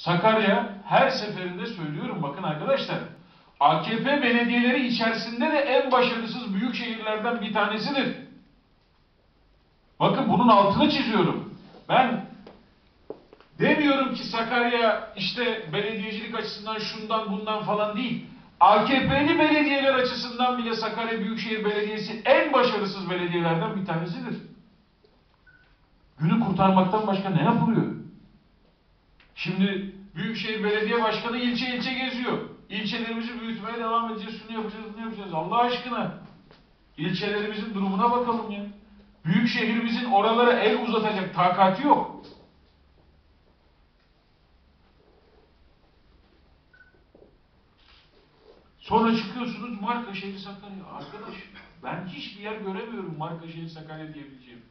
Sakarya her seferinde söylüyorum bakın arkadaşlar. AKP belediyeleri içerisinde de en başarısız büyük şehirlerden bir tanesidir. Bakın bunun altını çiziyorum. Ben demiyorum ki Sakarya işte belediyecilik açısından şundan bundan falan değil. AKP'li belediyeler açısından bile Sakarya Büyükşehir Belediyesi en başarısız belediyelerden bir tanesidir. Günü kurtarmaktan başka ne yapılıyor? Şimdi Büyükşehir Belediye Başkanı ilçe ilçe geziyor. İlçelerimizi büyütmeye devam edeceğiz, şunu yapacağız, bunu yapacağız. Allah aşkına. İlçelerimizin durumuna bakalım ya. Büyük şehrimizin oralara el uzatacak takati yok. Sonra çıkıyorsunuz marka şehri Sakarya. Arkadaş ben hiçbir yer göremiyorum marka şehri Sakarya diyebileceğim.